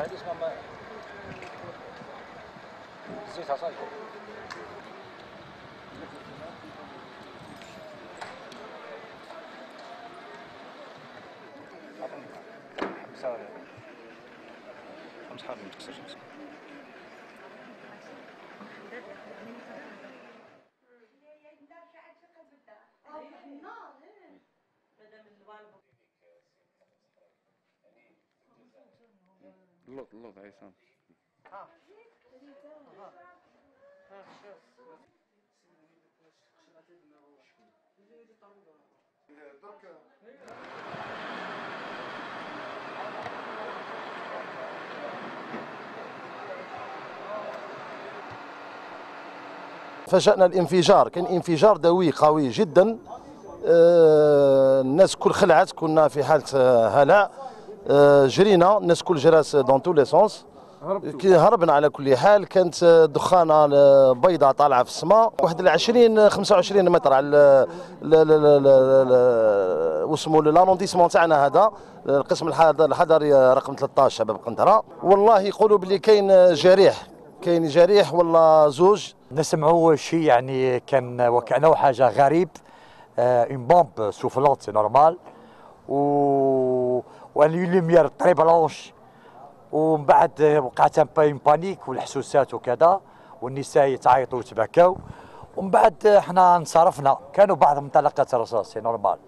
هذه اسمها الزيت صافي خمسة خمس حار ما تكسرش اللوط اللوط عصام فاجأنا الانفجار كان انفجار دوي قوي جدا. آه، الناس كل خلعت كنا في حالة هلع آه، جرينا. الناس كل جرات dans tous les sens كي هربنا على كل حال كانت آه، دخانة آه، بيضاء طالعة في السماء. واحد ال 20 25 متر على ال- ال- ال- ال- ال- واسمه l'arrondissement تاعنا هذا. القسم الحض- الحضري رقم 13 باب قنطرة. والله يقولوا بلي كاين جريح. كاين جريح ولا زوج؟ نسمعوا شيء يعني كان وكأنه حاجة غريب. une bombe soufflante c'est normal و و une lumière très blanche ومن بعد وقعت une panique والحسوسات وكذا والنساء يتعيطوا ويتبكاو ومن بعد إحنا انصرفنا. كانوا بعض منطلقات الرصاص c'est normal